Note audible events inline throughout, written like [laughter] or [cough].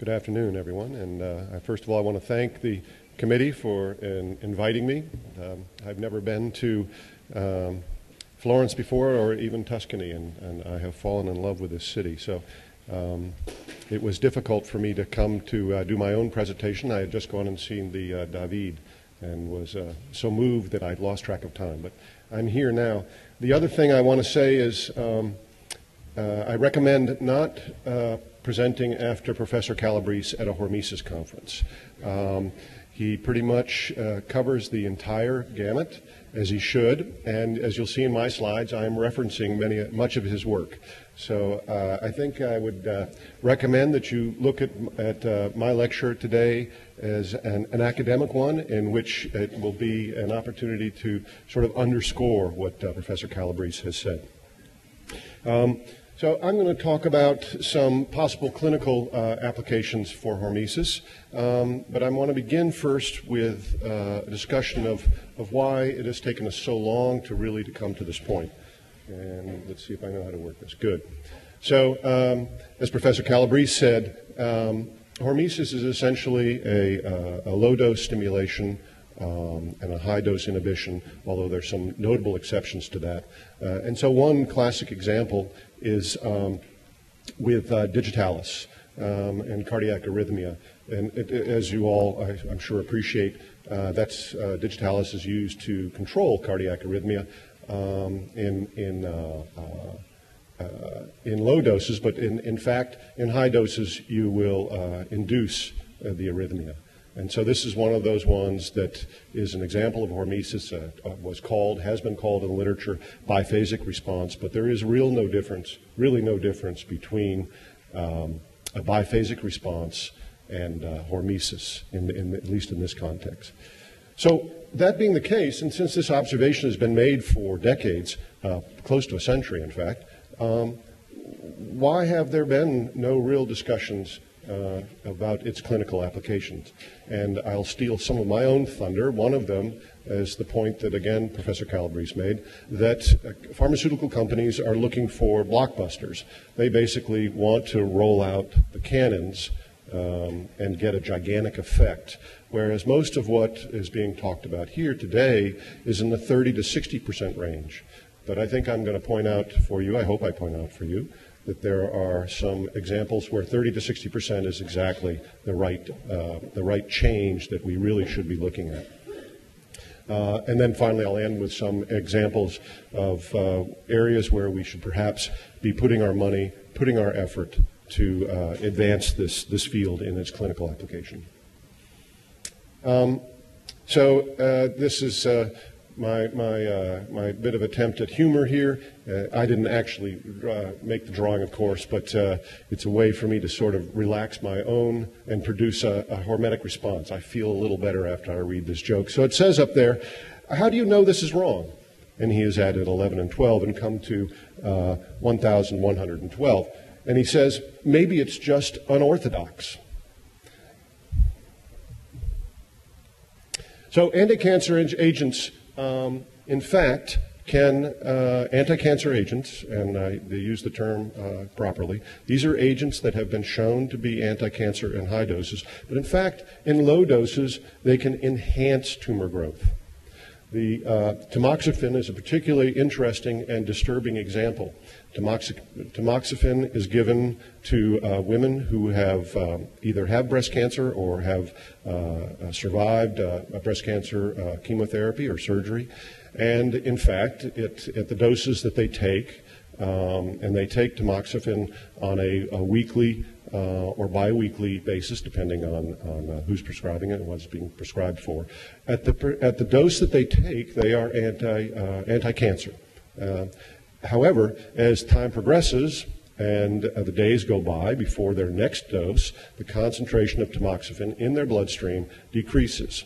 Good afternoon, everyone. And uh, first of all, I want to thank the committee for in, inviting me. Um, I've never been to um, Florence before or even Tuscany, and, and, I have fallen in love with this city. So um, it was difficult for me to come to uh, do my own presentation. I had just gone and seen the uh, David and was uh, so moved that I lost track of time. But I'm here now. The other thing I want to say is um, uh, I recommend not uh, presenting after Professor Calabrese at a Hormesis conference. Um, he pretty much uh, covers the entire gamut, as he should, and as you'll see in my slides, I am referencing many, much of his work. So uh, I think I would uh, recommend that you look at, at uh, my lecture today as an, an, academic one in which it will be an opportunity to sort of underscore what uh, Professor Calabrese has said. Um, so I'm going to talk about some possible clinical uh, applications for hormesis, um, but I want to begin first with uh, a discussion of, of why it has taken us so long to really to come to this point. And let's see if I know how to work this. Good. So um, as Professor Calabrese said, um, hormesis is essentially a, uh, a low-dose stimulation um, and a high dose inhibition, although there's some notable exceptions to that. Uh, and so one classic example is um, with uh, digitalis um, and cardiac arrhythmia. And it, it, as you all, I, am sure, appreciate, uh, that's uh, digitalis is used to control cardiac arrhythmia um, in in uh, uh, in low doses, but in, in fact, in high doses, you will induce the arrhythmia. And so this is one of those ones that is an example of hormesis, uh, was called, has been called in the literature, biphasic response, but there is real no difference, really no difference between um, a biphasic response and uh, hormesis, in, in, at least in this context. So that being the case, and since this observation has been made for decades, uh, close to a century in fact, um, why have there been no real discussions uh, about its clinical applications. And I'll steal some of my own thunder. One of them is the point that, again, Professor Calabrese made that uh, pharmaceutical companies are looking for blockbusters. They basically want to roll out the cannons um, and get a gigantic effect. Whereas most of what is being talked about here today is in the 30 to 60 percent range. But I think I'm going to point out for you, I hope I point out for you, that there are some examples where 30 to 60 percent is exactly the right, uh, the right change that we really should be looking at. Uh, and then finally, I'll end with some examples of uh, areas where we should perhaps be putting our money, putting our effort to uh, advance this, this field in its clinical application. Um, so uh, this is uh, my, my, uh, my bit of attempt at humor here. Uh, I didn't actually uh, make the drawing, of course, but uh, it's a way for me to sort of relax my own and produce a, a, hormetic response. I feel a little better after I read this joke. So it says up there, how do you know this is wrong? And he has added 11 and 12 and come to uh, 1,112. And he says, maybe it's just unorthodox. So anti-cancer agents um, in fact, can uh, anti-cancer agents, and I, they use the term uh, properly, these are agents that have been shown to be anti-cancer in high doses, but in fact, in low doses, they can enhance tumor growth. The uh, tamoxifen is a particularly interesting and disturbing example. Tamoxifen is given to uh, women who have um, either have breast cancer or have uh, uh survived uh, breast cancer uh, chemotherapy or surgery. And in fact, it, at the doses that they take, um, and they take tamoxifen on a, a weekly uh, or biweekly basis, depending on, on uh, who's prescribing it and what's being prescribed for. At the, at the dose that they take, they are anti, uh, anti-cancer. However, as time progresses and uh, the days go by before their next dose, the concentration of tamoxifen in their bloodstream decreases.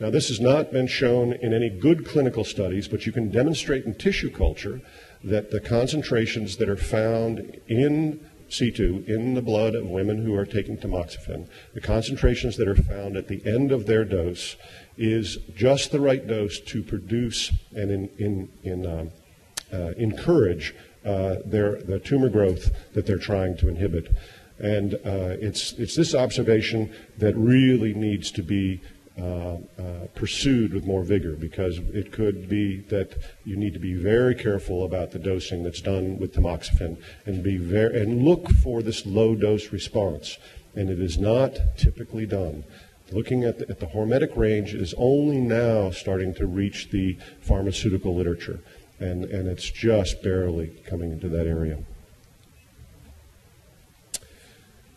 Now, this has not been shown in any good clinical studies, but you can demonstrate in tissue culture that the concentrations that are found in situ in the blood of women who are taking tamoxifen, the concentrations that are found at the end of their dose is just the right dose to produce and in, in, in, um, encourage uh, their, the tumor growth that they're trying to inhibit. And uh, it's, it's this observation that really needs to be uh, uh, pursued with more vigor because it could be that you need to be very careful about the dosing that's done with tamoxifen and be very and look for this low dose response. And it is not typically done. Looking at the, at the hormetic range is only now starting to reach the pharmaceutical literature, and, and it's just barely coming into that area.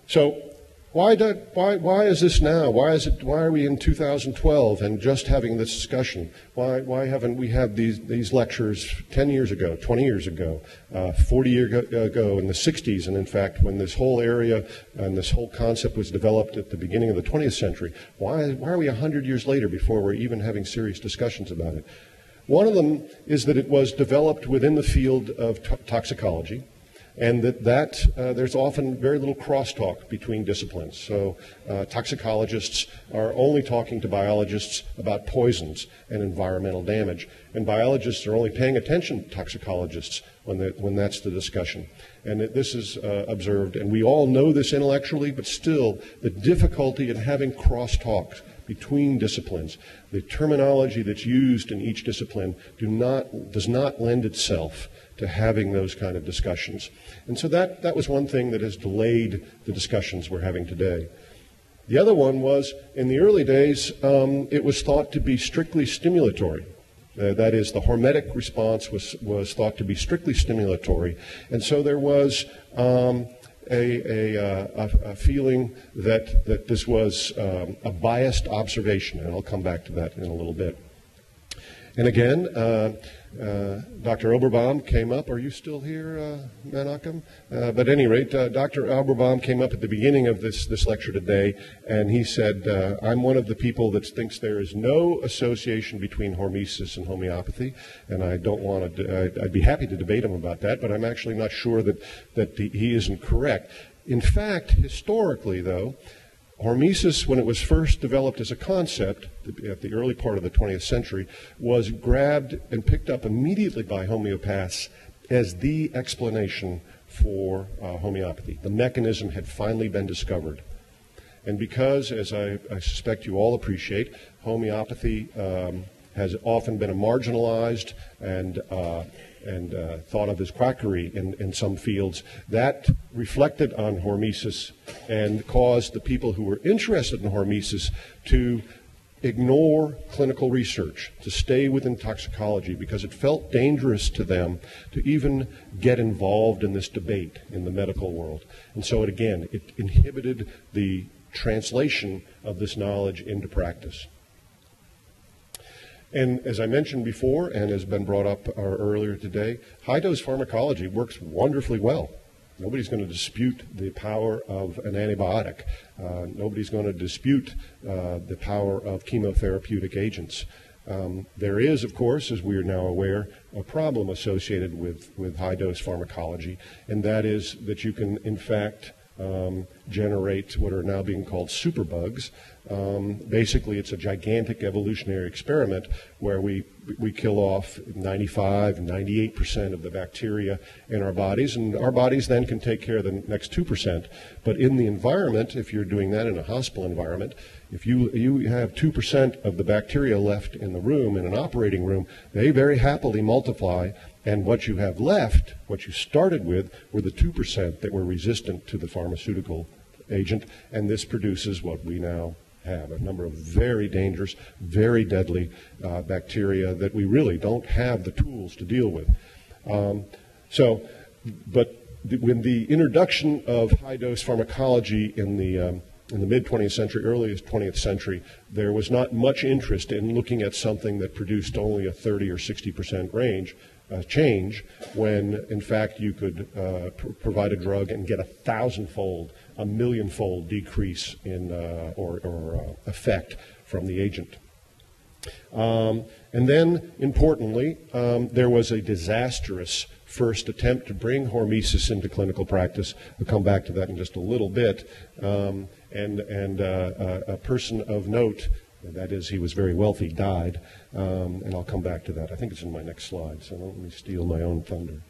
So why, do, why, why is this now? Why, is it, why are we in 2012 and just having this discussion? Why, why haven't we had these, these lectures 10 years ago, 20 years ago, uh, 40 years ago, in the 60s, and in fact, when this whole area and this whole concept was developed at the beginning of the 20th century? Why, why are we 100 years later before we're even having serious discussions about it? One of them is that it was developed within the field of toxicology and that, that uh, there's often very little crosstalk between disciplines. So uh, toxicologists are only talking to biologists about poisons and environmental damage, and biologists are only paying attention to toxicologists when, when that's the discussion. And this is uh, observed, and we all know this intellectually, but still the difficulty in having crosstalk between disciplines. The terminology that's used in each discipline do not, does not lend itself to having those kind of discussions. And so that, that was one thing that has delayed the discussions we're having today. The other one was in the early days, um, it was thought to be strictly stimulatory. Uh, that is, the hormetic response was, was thought to be strictly stimulatory. And so there was um, a, uh, a, a, feeling that, that this was um, a biased observation, and I'll come back to that in a little bit. And again, uh, uh, Dr. Oberbaum came up. Are you still here, uh, Menachem? Uh, but at any rate, uh, Dr. Oberbaum came up at the beginning of this, this lecture today, and he said, uh, I'm one of the people that thinks there is no association between hormesis and homeopathy, and I don't want to, I'd be happy to debate him about that, but I'm actually not sure that, that he isn't correct. In fact, historically, though, Hormesis, when it was first developed as a concept at the early part of the 20th century, was grabbed and picked up immediately by homeopaths as the explanation for uh, homeopathy. The mechanism had finally been discovered. And because, as I, I suspect you all appreciate, homeopathy um, has often been a marginalized and uh, and uh, thought of as quackery in, in some fields, that reflected on hormesis and caused the people who were interested in hormesis to ignore clinical research, to stay within toxicology, because it felt dangerous to them to even get involved in this debate in the medical world. And so, it, again, it inhibited the translation of this knowledge into practice. And as I mentioned before, and has been brought up uh, earlier today, high dose pharmacology works wonderfully well. Nobody's going to dispute the power of an antibiotic. Uh, nobody's going to dispute uh, the power of chemotherapeutic agents. Um, there is, of course, as we are now aware, a problem associated with, with high dose pharmacology, and that is that you can, in fact, um, generate what are now being called superbugs. Um, basically, it's a gigantic evolutionary experiment where we, we kill off 95, 98% of the bacteria in our bodies, and our bodies then can take care of the next 2%. But in the environment, if you're doing that in a hospital environment, if you, you have 2% of the bacteria left in the room, in an operating room, they very happily multiply and what you have left, what you started with, were the 2% that were resistant to the pharmaceutical agent, and this produces what we now have a number of very dangerous, very deadly uh, bacteria that we really don't have the tools to deal with. Um, so, but when the introduction of high dose pharmacology in the um, in the mid 20th century, early 20th century, there was not much interest in looking at something that produced only a 30 or 60 percent range uh, change when, in fact, you could uh, pr- provide a drug and get a thousandfold, a millionfold decrease in uh, or, or uh, effect from the agent. Um, and then, importantly, um, there was a disastrous first attempt to bring hormesis into clinical practice. I'll come back to that in just a little bit. Um, and and uh, a person of note that is, he was very wealthy, died, um, and I'll come back to that. I think it's in my next slide, so let me steal my own thunder.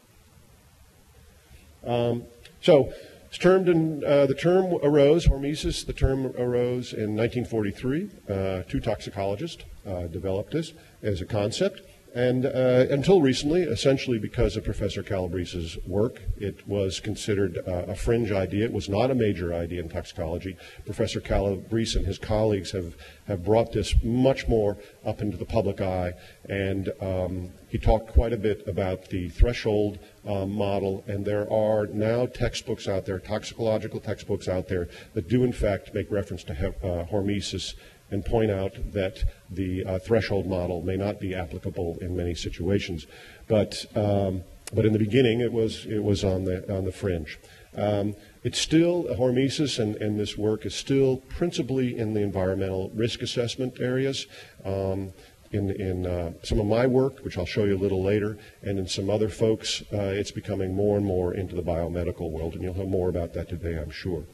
Um, so, termed in, uh, the term arose, hormesis, the term arose in 1943. Uh, two toxicologists uh, developed this as a concept. And uh, until recently, essentially because of Professor Calabrese's work, it was considered uh, a fringe idea. It was not a major idea in toxicology. Professor Calabrese and his colleagues have, have brought this much more up into the public eye, and um, he talked quite a bit about the threshold uh, model, and there are now textbooks out there, toxicological textbooks out there, that do in fact make reference to he- uh, hormesis and point out that the uh, threshold model may not be applicable in many situations. But, um, but in the beginning, it was, it was on, the, on the fringe. Um, it's still, hormesis and, and this work is still principally in the environmental risk assessment areas. Um, in, in uh, some of my work, which I'll show you a little later, and in some other folks, uh, it's becoming more and more into the biomedical world, and you'll hear more about that today, I'm sure.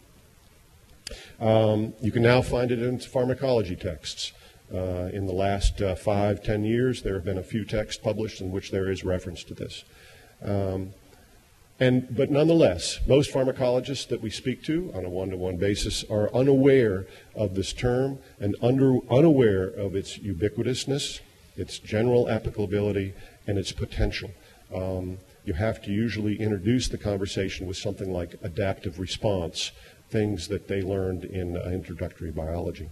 Um, you can now find it in pharmacology texts. Uh, in the last uh, five, ten years, there have been a few texts published in which there is reference to this. Um, and, but nonetheless, most pharmacologists that we speak to on a one-to-one basis are unaware of this term and under, unaware of its ubiquitousness, its general applicability, and its potential. Um, you have to usually introduce the conversation with something like adaptive response, things that they learned in uh, introductory biology.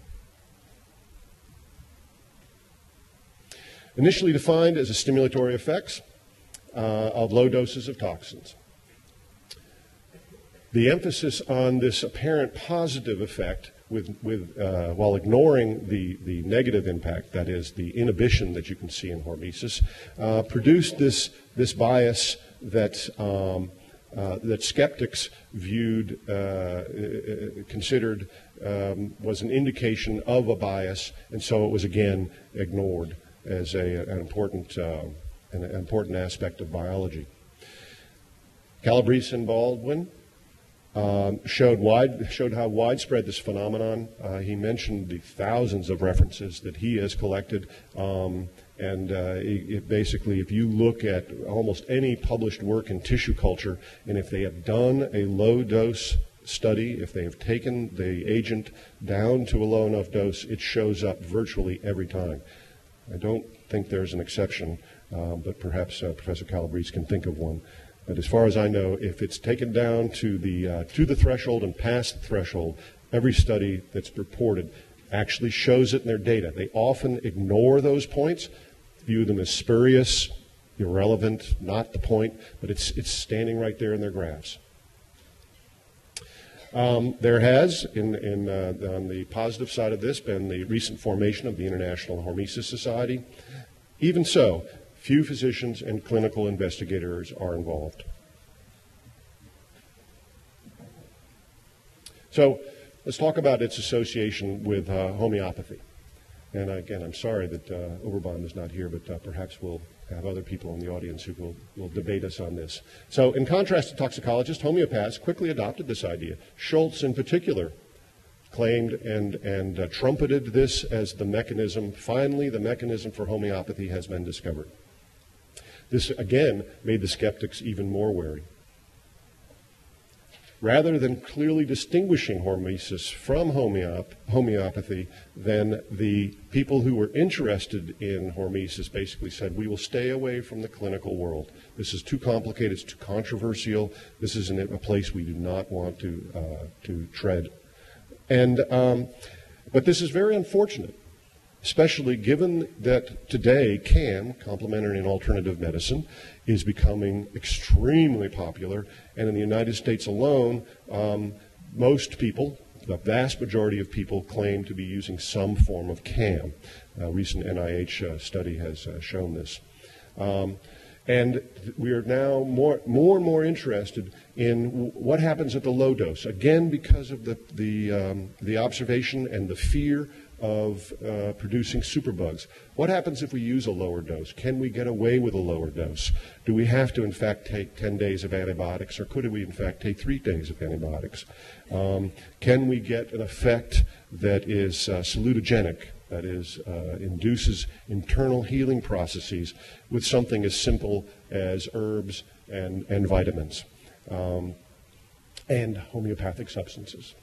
Initially defined as a stimulatory effects uh, of low doses of toxins. The emphasis on this apparent positive effect with, with, uh, while ignoring the, the negative impact, that is, the inhibition that you can see in hormesis, uh, produced this, this bias that um, uh, that skeptics viewed, uh, uh, considered um, was an indication of a bias, and so it was again ignored as a, an, important, uh, an important aspect of biology. Calabrese and Baldwin um, showed, wide, showed how widespread this phenomenon. Uh, he mentioned the thousands of references that he has collected. Um, and uh, it, it basically, if you look at almost any published work in tissue culture, and if they have done a low dose study, if they have taken the agent down to a low enough dose, it shows up virtually every time. I don't think there's an exception, uh, but perhaps uh, Professor Calabrese can think of one. But as far as I know, if it's taken down to the, uh, to the threshold and past the threshold, every study that's reported actually shows it in their data. They often ignore those points, view them as spurious, irrelevant, not the point, but it's, it's standing right there in their graphs. Um, there has, in, in, uh, on the positive side of this, been the recent formation of the International Hormesis Society. Even so, few physicians and clinical investigators are involved. So let's talk about its association with uh, homeopathy. And again, I'm sorry that uh, Oberbaum is not here, but uh, perhaps we'll have other people in the audience who will, will debate us on this. So, in contrast to toxicologists, homeopaths quickly adopted this idea. Schulz, in particular, claimed and, and uh, trumpeted this as the mechanism. Finally, the mechanism for homeopathy has been discovered. This, again, made the skeptics even more wary rather than clearly distinguishing hormesis from homeop- homeopathy, then the people who were interested in hormesis basically said, we will stay away from the clinical world. This is too complicated, it's too controversial, this is a place we do not want to, uh, to tread. And, um, but this is very unfortunate especially given that today CAM, complementary and alternative medicine, is becoming extremely popular. And in the United States alone, um, most people, the vast majority of people, claim to be using some form of CAM. A recent NIH uh, study has uh, shown this. Um, and we are now more, more and more interested in what happens at the low dose. Again, because of the, the, um, the observation and the fear of uh, producing superbugs. What happens if we use a lower dose? Can we get away with a lower dose? Do we have to, in fact, take 10 days of antibiotics, or could we, in fact, take three days of antibiotics? Um, can we get an effect that is uh, salutogenic, that is, uh, induces internal healing processes with something as simple as herbs and, and vitamins? Um, and homeopathic substances.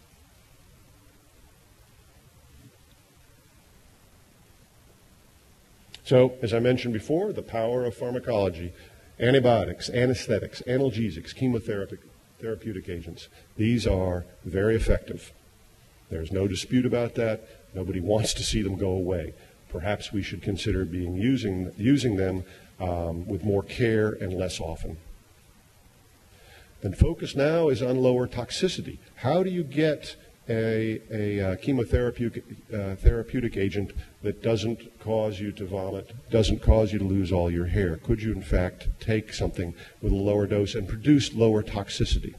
So, as I mentioned before, the power of pharmacology, antibiotics, anesthetics, analgesics, chemotherapeutic therapeutic agents, these are very effective. There's no dispute about that. Nobody wants to see them go away. Perhaps we should consider being using, using them um, with more care and less often. Then focus now is on lower toxicity. How do you get a, a uh, chemotherapeutic uh, therapeutic agent that doesn't cause you to vomit, doesn't cause you to lose all your hair? Could you, in fact, take something with a lower dose and produce lower toxicity?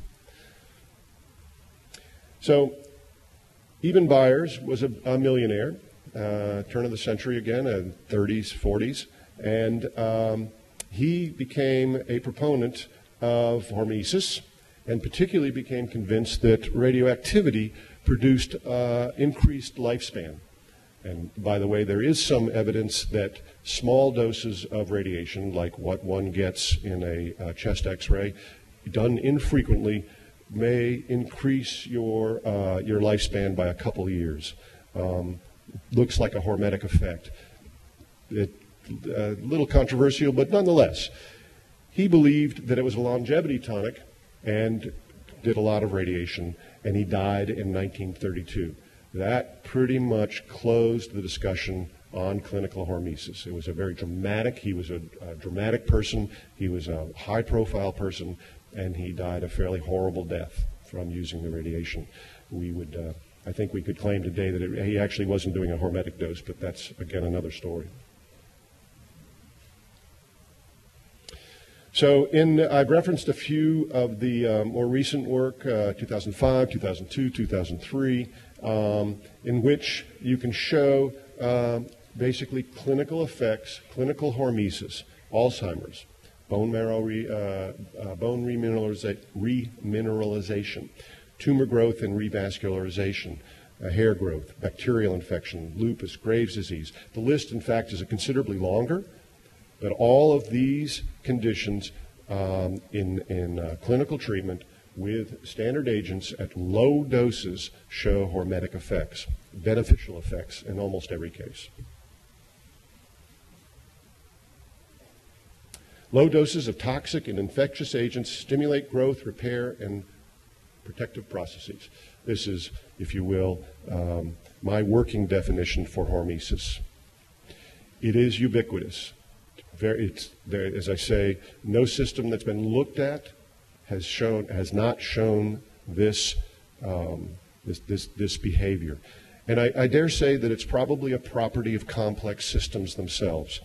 So, Eben Byers was a, a millionaire, uh, turn of the century again, uh, 30s, 40s, and um, he became a proponent of hormesis and particularly became convinced that radioactivity produced uh, increased lifespan. And by the way, there is some evidence that small doses of radiation, like what one gets in a uh, chest x ray, done infrequently, may increase your, uh, your lifespan by a couple years. Um, looks like a hormetic effect. It, A uh, little controversial, but nonetheless. He believed that it was a longevity tonic and did a lot of radiation and he died in 1932. That pretty much closed the discussion on clinical hormesis. It was a very dramatic, he was a, a dramatic person, he was a high profile person, and he died a fairly horrible death from using the radiation. We would, uh, I think we could claim today that it, he actually wasn't doing a hormetic dose, but that's again another story. So in, I've referenced a few of the uh, more recent work, uh, 2005, 2002, 2003, um, in which you can show uh, basically clinical effects, clinical hormesis, Alzheimer's, bone marrow re, uh, uh, bone remineraliza- remineralization, tumor growth and revascularization, uh, hair growth, bacterial infection, lupus, Graves' disease. The list, in fact, is considerably longer. But all of these conditions um, in, in uh, clinical treatment with standard agents at low doses show hormetic effects, beneficial effects in almost every case. Low doses of toxic and infectious agents stimulate growth, repair, and protective processes. This is, if you will, um, my working definition for hormesis. It is ubiquitous very, it's, there, as I say, no system that's been looked at has shown has not shown this um, this, this, this behavior. And I, I, dare say that it's probably a property of complex systems themselves.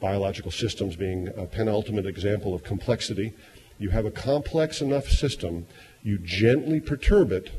Biological systems being a penultimate example of complexity. You have a complex enough system, you gently perturb it,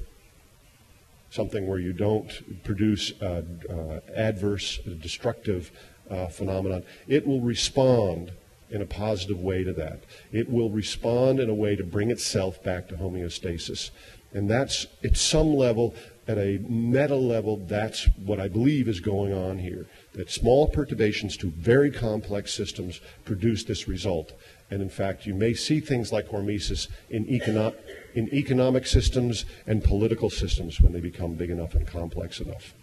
something where you don't produce uh, uh, adverse, destructive uh, phenomenon, it will respond in a positive way to that. It will respond in a way to bring itself back to homeostasis. And that's, at some level, at a meta level, that's what I believe is going on here. That small perturbations to very complex systems produce this result. And in fact, you may see things like hormesis in, econo- in economic systems and political systems when they become big enough and complex enough.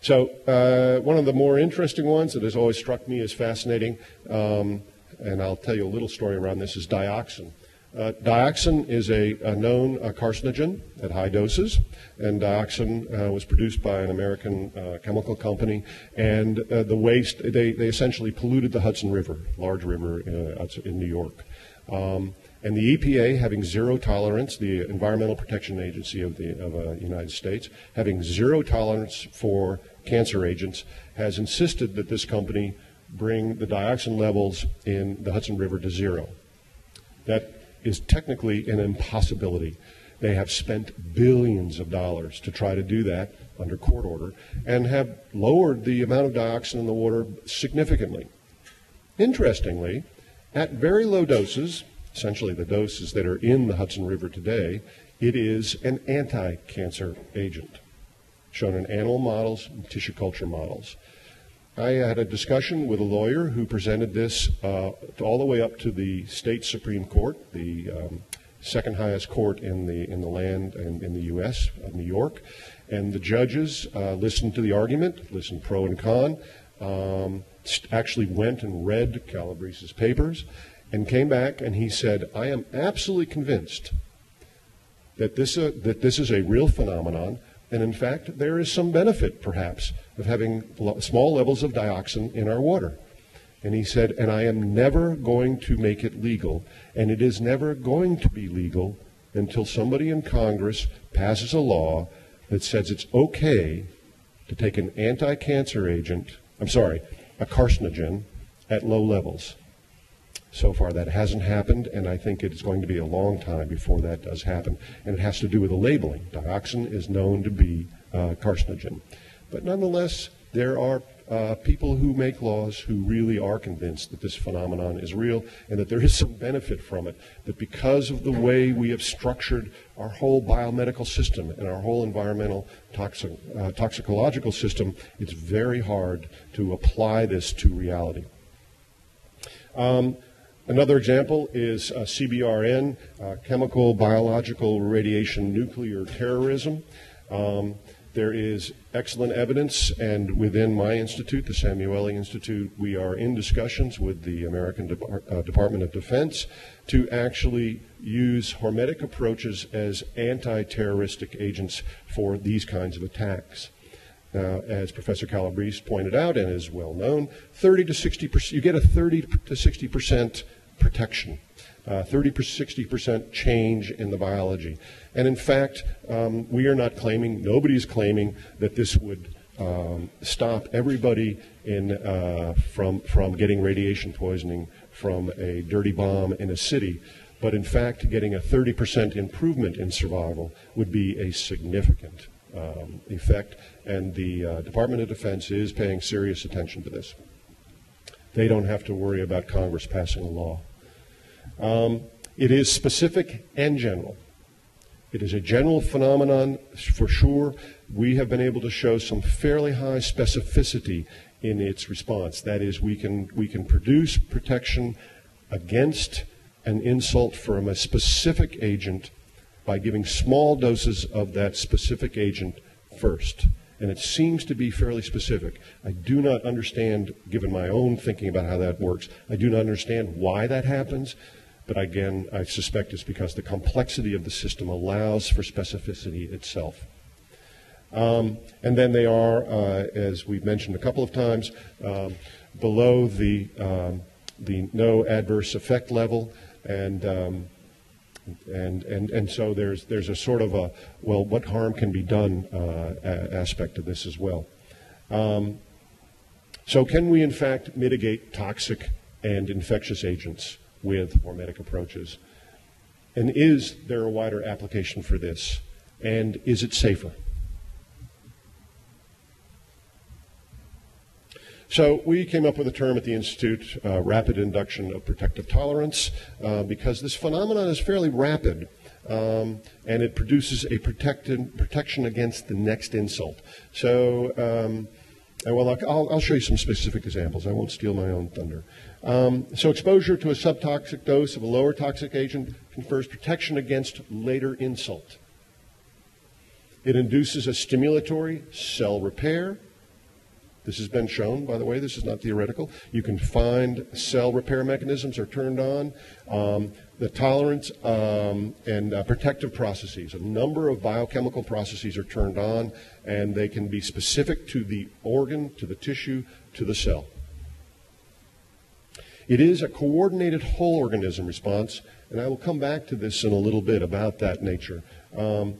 So, uh, one of the more interesting ones that has always struck me as fascinating, um, and I'll tell you a little story around this, is dioxin. Uh, dioxin is a, a known uh, carcinogen at high doses, and dioxin uh, was produced by an American uh, chemical company. And uh, the waste, they, they essentially polluted the Hudson River, large river in New York. Um, and the EPA, having zero tolerance, the Environmental Protection Agency of the of, uh, United States, having zero tolerance for cancer agents, has insisted that this company bring the dioxin levels in the Hudson River to zero. That is technically an impossibility. They have spent billions of dollars to try to do that under court order and have lowered the amount of dioxin in the water significantly. Interestingly, at very low doses, essentially the doses that are in the Hudson River today, it is an anti cancer agent, shown in animal models and tissue culture models. I had a discussion with a lawyer who presented this uh, all the way up to the state Supreme Court, the um, second highest court in the in the land in, in the U.S. of New York, and the judges uh, listened to the argument, listened pro and con, um, actually went and read Calabrese's papers, and came back and he said, "I am absolutely convinced that this uh, that this is a real phenomenon." And in fact, there is some benefit, perhaps, of having small levels of dioxin in our water. And he said, and I am never going to make it legal. And it is never going to be legal until somebody in Congress passes a law that says it's okay to take an anti cancer agent, I'm sorry, a carcinogen, at low levels. So far, that hasn't happened, and I think it's going to be a long time before that does happen. And it has to do with the labeling. Dioxin is known to be uh, carcinogen. But nonetheless, there are uh, people who make laws who really are convinced that this phenomenon is real and that there is some benefit from it. That because of the way we have structured our whole biomedical system and our whole environmental toxic, uh, toxicological system, it's very hard to apply this to reality. Um, Another example is uh, CBRN, uh, chemical, biological, radiation, nuclear terrorism. Um, there is excellent evidence, and within my institute, the Samueli Institute, we are in discussions with the American uh, Department of Defense to actually use hormetic approaches as anti terroristic agents for these kinds of attacks. Uh, as Professor Calabrese pointed out and is well known, 30 to 60 percent, you get a 30 to 60 percent protection, uh, 30 to 60 percent change in the biology. And in fact, um, we are not claiming, nobody is claiming that this would um, stop everybody in, uh, from, from getting radiation poisoning from a dirty bomb in a city. But in fact, getting a 30% improvement in survival would be a significant um, effect, and the uh, Department of Defense is paying serious attention to this. They don't have to worry about Congress passing a law. Um, it is specific and general. It is a general phenomenon for sure. We have been able to show some fairly high specificity in its response. That is, we can, we can produce protection against an insult from a specific agent by giving small doses of that specific agent first. And it seems to be fairly specific. I do not understand, given my own thinking about how that works, I do not understand why that happens. But again, I suspect it's because the complexity of the system allows for specificity itself. Um, and then they are, uh, as we've mentioned a couple of times, um, below the, um, the no adverse effect level. And um, and, and, and so there's, there's a sort of a, well, what harm can be done uh, aspect of this as well. Um, so, can we in fact mitigate toxic and infectious agents with hormetic approaches? And is there a wider application for this? And is it safer? So we came up with a term at the Institute, uh, rapid induction of protective tolerance, uh, because this phenomenon is fairly rapid. Um, and it produces a protected, protection against the next insult. So, um, well, I'll, I'll, show you some specific examples. I won't steal my own thunder. Um, so, exposure to a subtoxic dose of a lower toxic agent confers protection against later insult. It induces a stimulatory cell repair this has been shown, by the way, this is not theoretical. You can find cell repair mechanisms are turned on. Um, the tolerance um, and uh, protective processes, a number of biochemical processes are turned on, and they can be specific to the organ, to the tissue, to the cell. It is a coordinated whole organism response, and I will come back to this in a little bit about that nature. Um,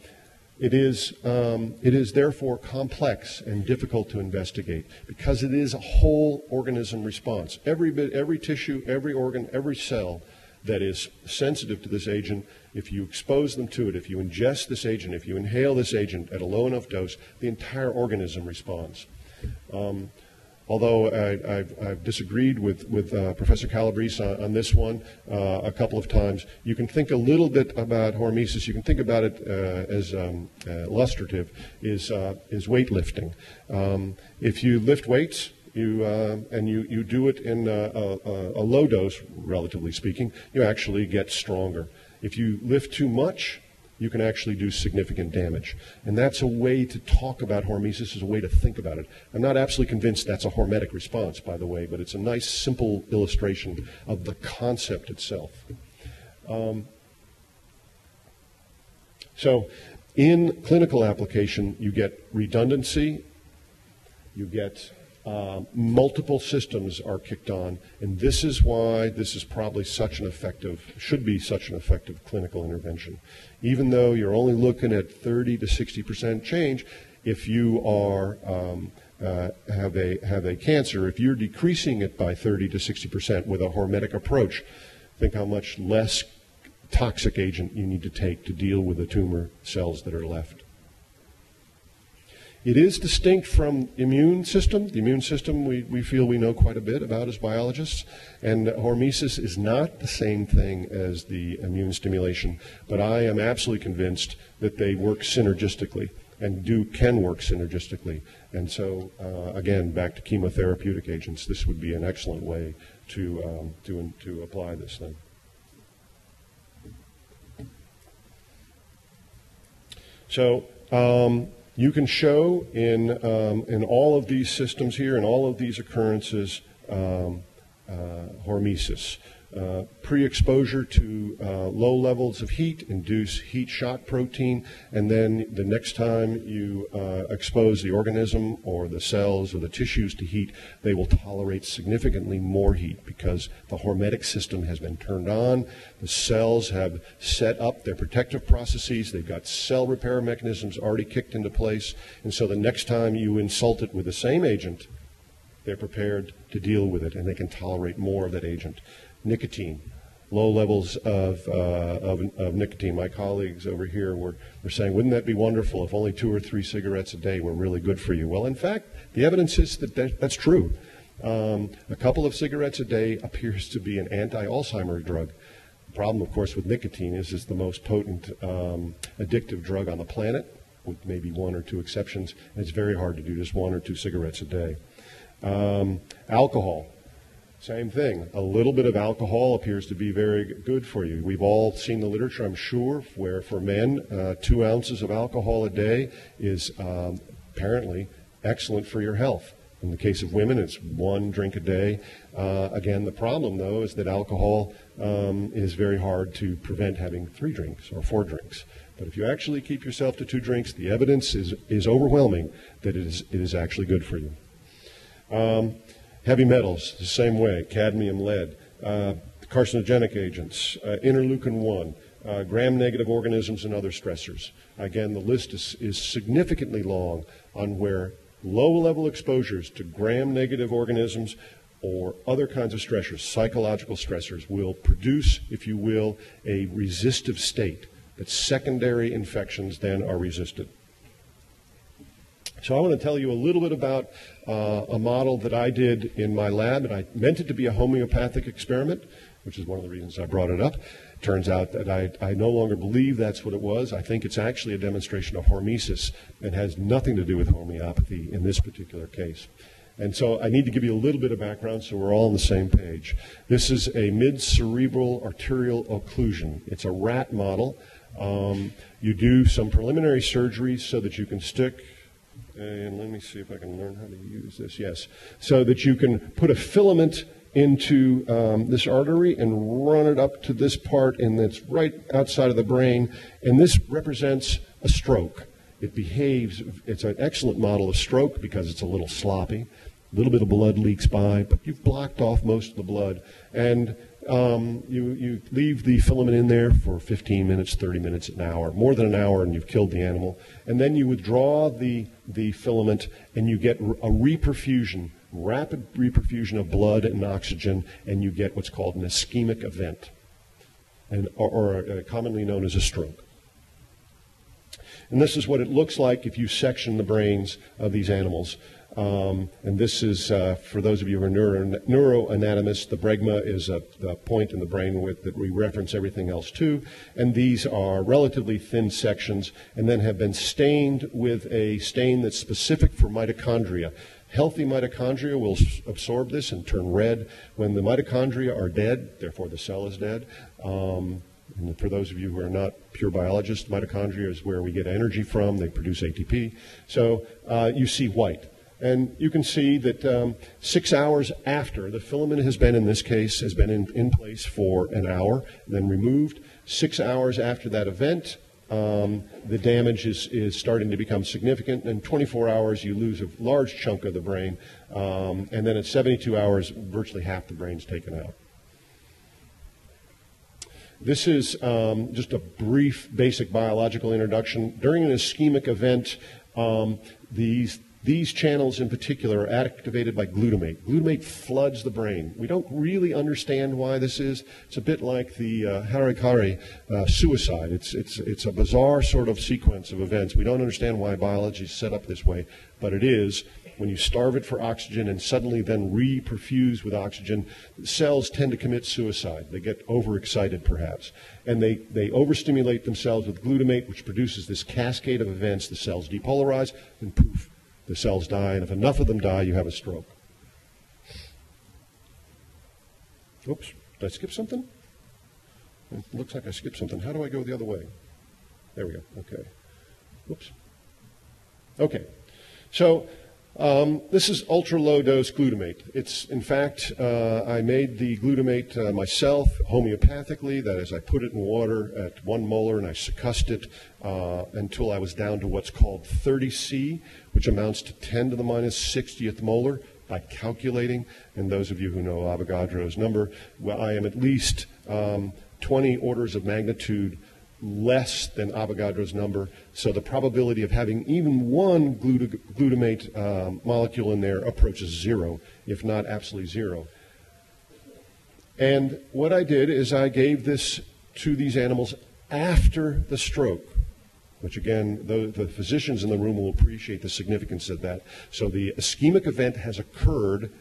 it is, um, it is therefore complex and difficult to investigate because it is a whole organism response. Every bit, every tissue, every organ, every cell that is sensitive to this agent, if you expose them to it, if you ingest this agent, if you inhale this agent at a low enough dose, the entire organism responds. Um, although I, have disagreed with, with uh, Professor Calabrese on, on this one uh, a couple of times, you can think a little bit about hormesis. You can think about it uh, as um, uh, illustrative, is, uh, is weightlifting. Um, if you lift weights, you, uh, and you, you do it in a, a, a, low dose, relatively speaking, you actually get stronger. If you lift too much, you can actually do significant damage. And that's a way to talk about hormesis, is a way to think about it. I'm not absolutely convinced that's a hormetic response, by the way, but it's a nice, simple illustration of the concept itself. Um, so, in clinical application, you get redundancy, you get uh, multiple systems are kicked on, and this is why this is probably such an effective, should be such an effective clinical intervention. Even though you're only looking at 30 to 60 percent change, if you are um, uh, have a have a cancer, if you're decreasing it by 30 to 60 percent with a hormetic approach, think how much less toxic agent you need to take to deal with the tumor cells that are left. It is distinct from immune system. The immune system we, we feel we know quite a bit about as biologists. And hormesis is not the same thing as the immune stimulation, but I am absolutely convinced that they work synergistically and do can work synergistically. And so, uh, again, back to chemotherapeutic agents, this would be an excellent way to, um, to, to apply this thing. So, um, you can show in, um, in all of these systems here, in all of these occurrences, um, uh, hormesis. Uh, pre-exposure to uh, low levels of heat induce heat shock protein, and then the next time you uh, expose the organism or the cells or the tissues to heat, they will tolerate significantly more heat because the hormetic system has been turned on. The cells have set up their protective processes. They've got cell repair mechanisms already kicked into place, and so the next time you insult it with the same agent, they're prepared to deal with it, and they can tolerate more of that agent nicotine, low levels of, uh, of, of, nicotine. My colleagues over here were, were saying, wouldn't that be wonderful if only two or three cigarettes a day were really good for you? Well, in fact, the evidence is that, that that's true. Um, a couple of cigarettes a day appears to be an anti-Alzheimer drug. The problem, of course, with nicotine is it's the most potent um, addictive drug on the planet, with maybe one or two exceptions. And it's very hard to do just one or two cigarettes a day. Um, alcohol. Same thing. A little bit of alcohol appears to be very good for you. We've all seen the literature, I'm sure, where for men, uh, two ounces of alcohol a day is um, apparently excellent for your health. In the case of women, it's one drink a day. Uh, again, the problem, though, is that alcohol um, is very hard to prevent having three drinks or four drinks. But if you actually keep yourself to two drinks, the evidence is, is overwhelming that it is, it is actually good for you. Um, Heavy metals, the same way, cadmium, lead, uh, carcinogenic agents, uh, interleukin 1, uh, gram negative organisms, and other stressors. Again, the list is, is significantly long on where low level exposures to gram negative organisms or other kinds of stressors, psychological stressors, will produce, if you will, a resistive state that secondary infections then are resisted. So I want to tell you a little bit about uh, a model that I did in my lab, and I meant it to be a homeopathic experiment, which is one of the reasons I brought it up. Turns out that I, I no longer believe that's what it was. I think it's actually a demonstration of hormesis and has nothing to do with homeopathy in this particular case. And so I need to give you a little bit of background so we're all on the same page. This is a mid-cerebral arterial occlusion. It's a rat model. Um, you do some preliminary surgery so that you can stick and let me see if I can learn how to use this. Yes. So that you can put a filament into um, this artery and run it up to this part, and it's right outside of the brain. And this represents a stroke. It behaves, it's an excellent model of stroke because it's a little sloppy. A little bit of blood leaks by, but you've blocked off most of the blood. And um, you, you leave the filament in there for 15 minutes, 30 minutes, an hour, more than an hour, and you've killed the animal. And then you withdraw the, the filament and you get a reperfusion, rapid reperfusion of blood and oxygen, and you get what's called an ischemic event, and, or, or uh, commonly known as a stroke. And this is what it looks like if you section the brains of these animals. Um, and this is, uh, for those of you who are neuro, neuroanatomists, the bregma is a, the point in the brain with, that we reference everything else to. And these are relatively thin sections and then have been stained with a stain that's specific for mitochondria. Healthy mitochondria will absorb this and turn red. When the mitochondria are dead, therefore the cell is dead, um, And for those of you who are not pure biologists, mitochondria is where we get energy from. They produce ATP. So uh, you see white. And you can see that um, six hours after the filament has been, in this case, has been in, in place for an hour, then removed. Six hours after that event, um, the damage is, is starting to become significant. In 24 hours, you lose a large chunk of the brain. Um, and then at 72 hours, virtually half the brain's taken out. This is um, just a brief, basic biological introduction. During an ischemic event, um, these these channels in particular are activated by glutamate. Glutamate floods the brain. We don't really understand why this is. It's a bit like the uh, Harikari uh, suicide. It's, it's, it's a bizarre sort of sequence of events. We don't understand why biology is set up this way, but it is. When you starve it for oxygen and suddenly then reperfuse with oxygen, cells tend to commit suicide. They get overexcited, perhaps. And they, they overstimulate themselves with glutamate, which produces this cascade of events. The cells depolarize, and poof, the cells die, and if enough of them die, you have a stroke. Oops, did I skip something? It looks like I skipped something. How do I go the other way? There we go. Okay. Oops. Okay. So um, this is ultra low dose glutamate. It's, in fact, uh, I made the glutamate uh, myself homeopathically. That is, I put it in water at one molar and I succussed it uh, until I was down to what's called 30C, which amounts to 10 to the minus 60th molar by calculating. And those of you who know Avogadro's number, well, I am at least um, 20 orders of magnitude less than Avogadro's number. So the probability of having even one glut- glutamate um, molecule in there approaches zero, if not absolutely zero. And what I did is I gave this to these animals after the stroke, which again, the, the physicians in the room will appreciate the significance of that. So the ischemic event has occurred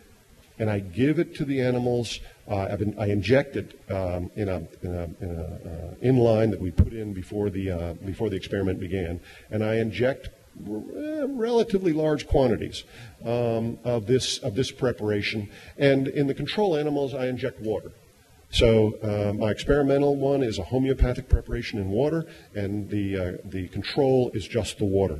and I give it to the animals. Uh, been, i inject it um, in a, in a, in a uh, inline that we put in before the, uh, before the experiment began, and I inject r- relatively large quantities um, of, this, of this preparation. And in the control animals, I inject water. So uh, my experimental one is a homeopathic preparation in water, and the, uh, the control is just the water.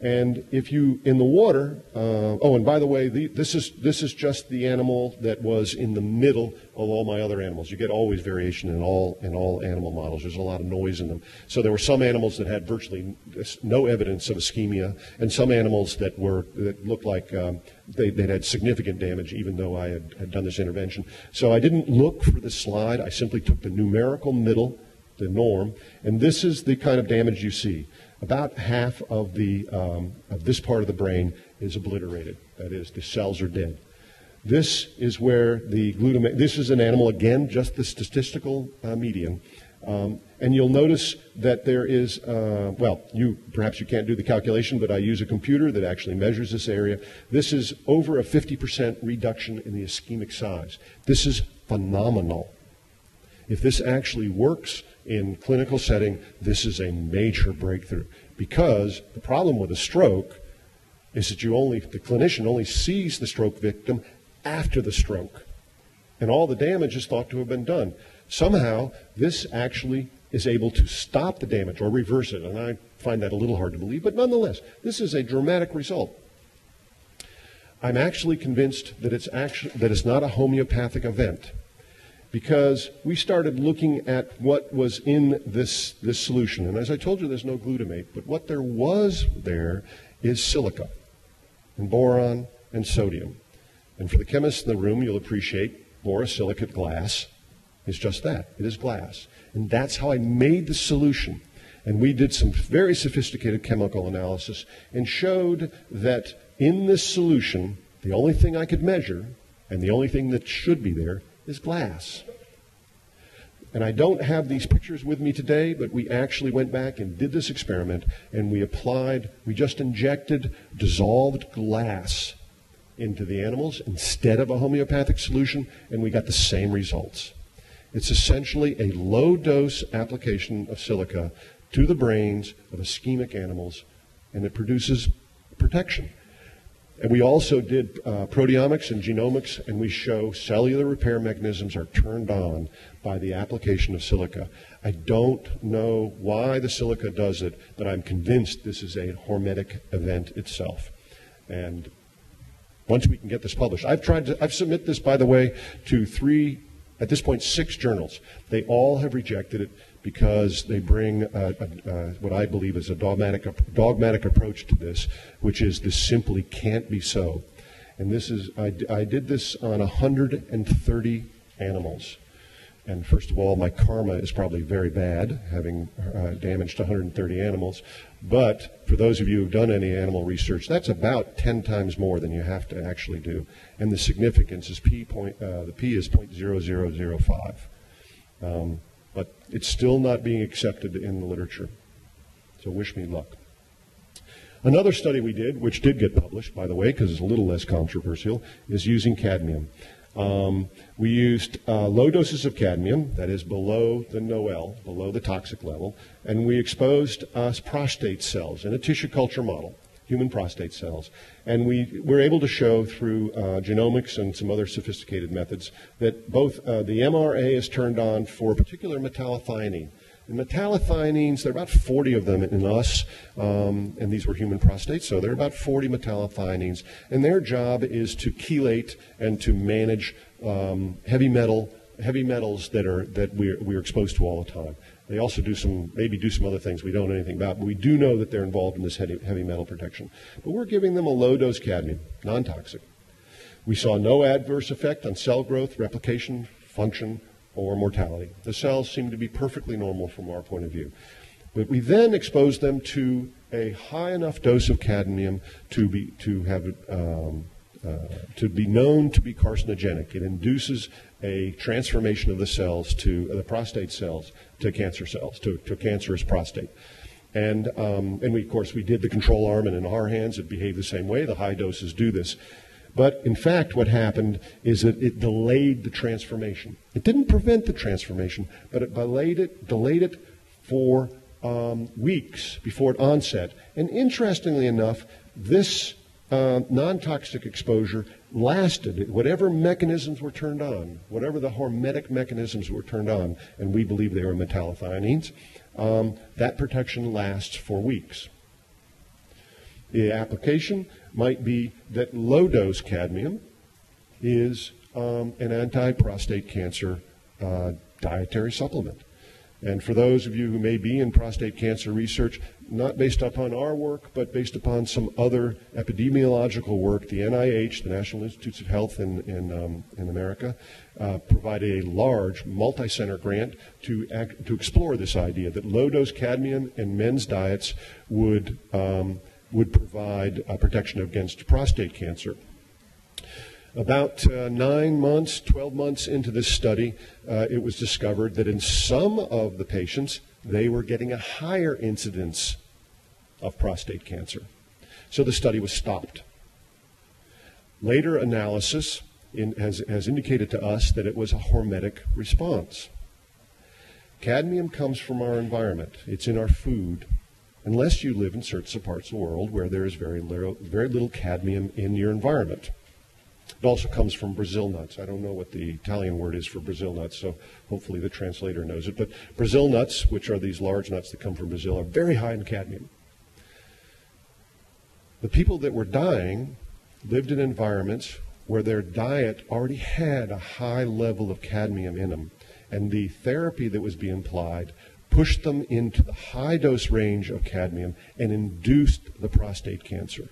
And if you, in the water, uh, oh, and by the way, the, this, is, this is just the animal that was in the middle of all my other animals. You get always variation in all, in all animal models. There's a lot of noise in them. So there were some animals that had virtually no evidence of ischemia, and some animals that, were, that looked like um, they, had significant damage, even though I had, had done this intervention. So I didn't look for the slide. I simply took the numerical middle, the norm, and this is the kind of damage you see about half of, the, um, of this part of the brain is obliterated. That is, the cells are dead. This is where the glutamate, this is an animal, again, just the statistical uh, median. Um, and you'll notice that there is, uh, well, you perhaps you can't do the calculation, but I use a computer that actually measures this area. This is over a 50% reduction in the ischemic size. This is phenomenal. If this actually works, in clinical setting, this is a major breakthrough because the problem with a stroke is that you only the clinician only sees the stroke victim after the stroke. And all the damage is thought to have been done. Somehow, this actually is able to stop the damage or reverse it. And I find that a little hard to believe, but nonetheless, this is a dramatic result. I'm actually convinced that it's, actually, that it's not a homeopathic event because we started looking at what was in this, this solution. And as I told you, there's no glutamate, but what there was there is silica and boron and sodium. And for the chemists in the room, you'll appreciate borosilicate glass is just that. It is glass. And that's how I made the solution. And we did some very sophisticated chemical analysis and showed that in this solution, the only thing I could measure and the only thing that should be there is glass. And I don't have these pictures with me today, but we actually went back and did this experiment, and we applied, we just injected dissolved glass into the animals instead of a homeopathic solution, and we got the same results. It's essentially a low dose application of silica to the brains of ischemic animals, and it produces protection. And we also did uh, proteomics and genomics, and we show cellular repair mechanisms are turned on by the application of silica. I don't know why the silica does it, but I'm convinced this is a hormetic event itself. And once we can get this published, I've tried to, I've submitted this, by the way, to three, at this point, six journals. They all have rejected it because they bring what I believe is a dogmatic, dogmatic approach to this, which is this simply can't be so. And this is, I, I did this on 130 animals. And first of all, my karma is probably very bad, having uh, damaged 130 animals. But for those of you who've done any animal research, that's about 10 times more than you have to actually do. And the significance is p point, uh, the p is 0.0005. Um, but it's still not being accepted in the literature. So wish me luck. Another study we did, which did get published, by the way, because it's a little less controversial, is using cadmium. Um, we used uh, low doses of cadmium, that is below the NOEL, below the toxic level, and we exposed uh, prostate cells in a tissue culture model human prostate cells. And we were able to show through uh, genomics and some other sophisticated methods that both uh, the MRA is turned on for a particular metallothionein. And metallothioneins, there are about 40 of them in us, um, and these were human prostates, so there are about 40 metallothioneins. And their job is to chelate and to manage um, heavy metal heavy metals that are that we're, we're exposed to all the time. They also do some, maybe do some other things we don't know anything about, but we do know that they're involved in this heavy, heavy metal protection. But we're giving them a low dose cadmium, non toxic. We saw no adverse effect on cell growth, replication, function, or mortality. The cells seem to be perfectly normal from our point of view. But we then exposed them to a high enough dose of cadmium to, be, to have um, to be known to be carcinogenic. It induces a transformation of the cells to the prostate cells to cancer cells, to, to cancerous prostate. And, um, and we, of course, we did the control arm, and in our hands, it behaved the same way. The high doses do this. But in fact, what happened is that it delayed the transformation. It didn't prevent the transformation, but it delayed it, delayed it for um, weeks before it onset. And interestingly enough, this uh, non toxic exposure lasted, whatever mechanisms were turned on, whatever the hormetic mechanisms were turned on, and we believe they were metallothioneins, um, that protection lasts for weeks. The application might be that low dose cadmium is um, an anti prostate cancer uh, dietary supplement. And for those of you who may be in prostate cancer research, not based upon our work, but based upon some other epidemiological work. The NIH, the National Institutes of Health in, in, um, in America, uh, provided a large multi-center grant to, act, to explore this idea that low-dose cadmium in men's diets would, um, would provide protection against prostate cancer. About uh, nine months, 12 months into this study, uh, it was discovered that in some of the patients, they were getting a higher incidence of prostate cancer. So the study was stopped. Later analysis in, has, has indicated to us that it was a hormetic response. Cadmium comes from our environment, it's in our food. Unless you live in certain parts of the world where there is very little, very little cadmium in your environment. It also comes from Brazil nuts. I don't know what the Italian word is for Brazil nuts, so hopefully the translator knows it. But Brazil nuts, which are these large nuts that come from Brazil, are very high in cadmium. The people that were dying lived in environments where their diet already had a high level of cadmium in them. And the therapy that was being applied pushed them into the high dose range of cadmium and induced the prostate cancer.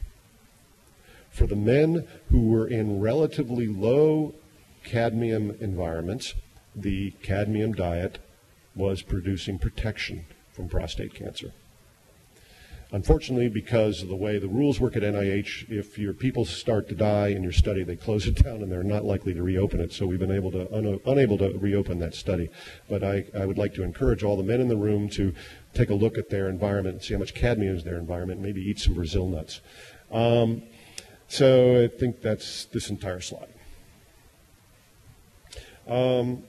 For the men who were in relatively low cadmium environments, the cadmium diet was producing protection from prostate cancer. Unfortunately, because of the way the rules work at NIH, if your people start to die in your study, they close it [laughs] down and they're not likely to reopen it. So we've been able to un- unable to reopen that study. But I, I would like to encourage all the men in the room to take a look at their environment and see how much cadmium is in their environment. Maybe eat some Brazil nuts. Um, so I think that's this entire slide. Um,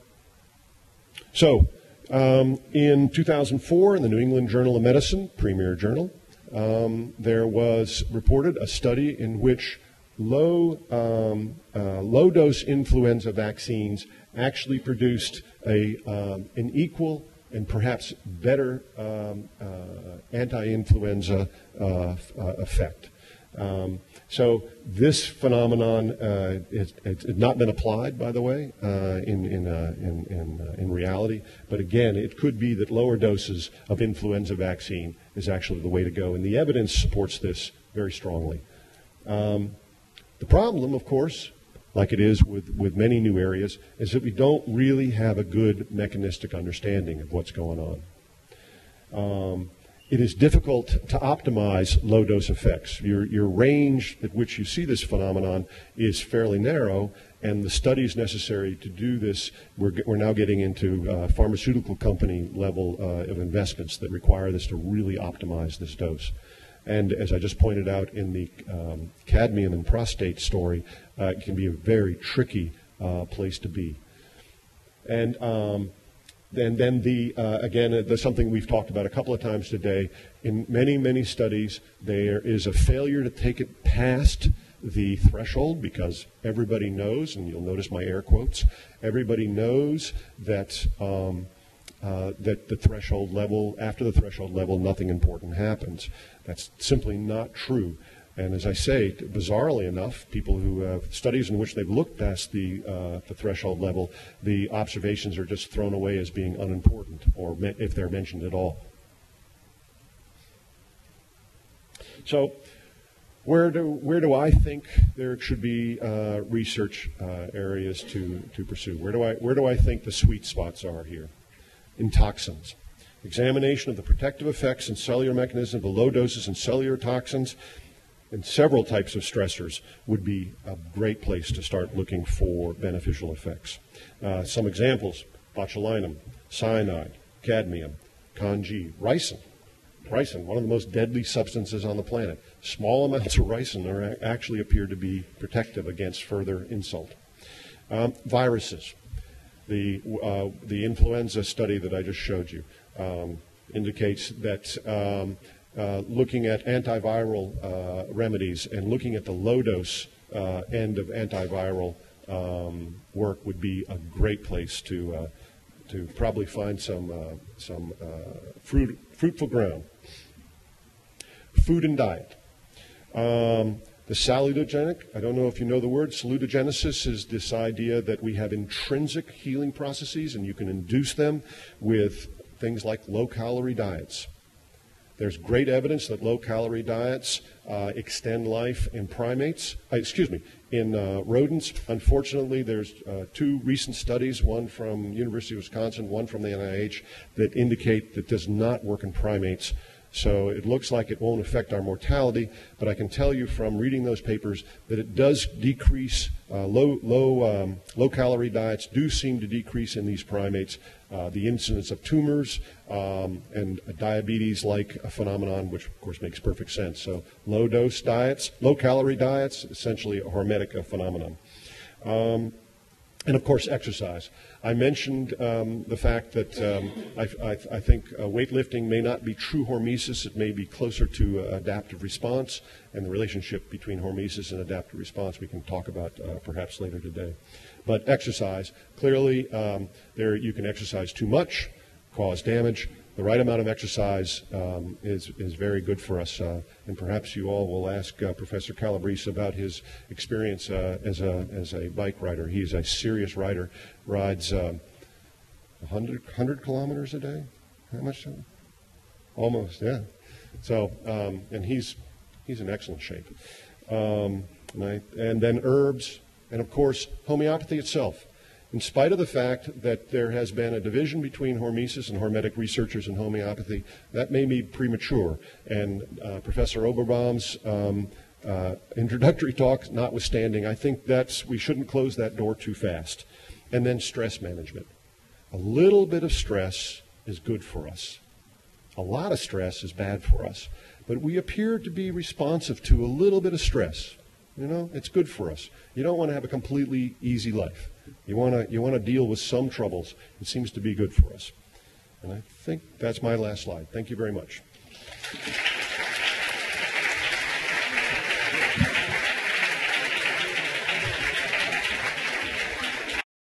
so um, in 2004, in the New England Journal of Medicine, premier journal, um, there was reported a study in which low, um, uh, low dose influenza vaccines actually produced a, um, an equal and perhaps better um, uh, anti-influenza uh, uh, effect. Um, so this phenomenon uh, has, not been applied, by the way, uh, in in uh, in in, in, reality. But again, it could be that lower doses of influenza vaccine is actually the way to go, and the evidence supports this very strongly. Um, the problem, of course, like it is with, with many new areas, is that we don't really have a good mechanistic understanding of what's going on. Um, it is difficult to optimize low dose effects. Your, your range at which you see this phenomenon is fairly narrow, and the studies necessary to do this, we're, we're now getting into uh, pharmaceutical company level uh, of investments that require this to really optimize this dose. And as I just pointed out in the um, cadmium and prostate story, uh, it can be a very tricky uh, place to be. And um, and then the uh, again, uh, there's something we've talked about a couple of times today. In many many studies, there is a failure to take it past the threshold because everybody knows, and you'll notice my air quotes. Everybody knows that. Um, uh, that the threshold level, after the threshold level, nothing important happens. That's simply not true. And as I say, bizarrely enough, people who have studies in which they've looked past the, uh, the threshold level, the observations are just thrown away as being unimportant, or if they're mentioned at all. So, where do, where do I think there should be uh, research uh, areas to, to pursue? Where do, I, where do I think the sweet spots are here? In toxins. Examination of the protective effects and cellular mechanism of the low doses and cellular toxins and several types of stressors would be a great place to start looking for beneficial effects. Uh, some examples botulinum, cyanide, cadmium, congee, ricin. Ricin, one of the most deadly substances on the planet. Small amounts of ricin are, actually appear to be protective against further insult. Um, viruses. The, uh, the influenza study that I just showed you um, indicates that um, uh, looking at antiviral uh, remedies and looking at the low dose uh, end of antiviral um, work would be a great place to uh, to probably find some uh, some fruit, fruitful ground. Food and diet. Um, the salutogenic, I don't know if you know the word, salutogenesis is this idea that we have intrinsic healing processes and you can induce them with things like low calorie diets. There's great evidence that low calorie diets uh, extend life in primates, uh, excuse me, in uh, rodents. Unfortunately, there's uh, two recent studies, one from University of Wisconsin, one from the NIH, that indicate that does not work in primates. So it looks like it won't affect our mortality, but I can tell you from reading those papers that it does decrease. Uh, low, low, um, low calorie diets do seem to decrease in these primates uh, the incidence of tumors um, and diabetes like phenomenon, which of course makes perfect sense. So low dose diets, low calorie diets, essentially a hormetic phenomenon. Um, and of course, exercise. I mentioned um, the fact that um, I, I, I, think uh, weightlifting may not be true hormesis. It may be closer to uh, adaptive response, and the relationship between hormesis and adaptive response we can talk about uh, perhaps later today. But exercise, clearly, um, there you can exercise too much, cause damage the right amount of exercise um, is, is very good for us. Uh, and perhaps you all will ask uh, Professor Calabrese about his experience uh, as, a, as a bike rider. He's a serious rider, rides 100, um, 100 kilometers a day. How much? Almost, yeah. So, um, and he's, he's in excellent shape. Um, and, I, and then herbs, and of course, homeopathy itself in spite of the fact that there has been a division between hormesis and hormetic researchers in homeopathy, that may be premature. And uh, Professor Oberbaum's um, uh, introductory talk notwithstanding, I think that's we shouldn't close that door too fast. And then stress management. A little bit of stress is good for us. A lot of stress is bad for us. But we appear to be responsive to a little bit of stress. You know, it's good for us. You don't want to have a completely easy life. You want to you want to deal with some troubles. It seems to be good for us. And I think that's my last slide. Thank you very much.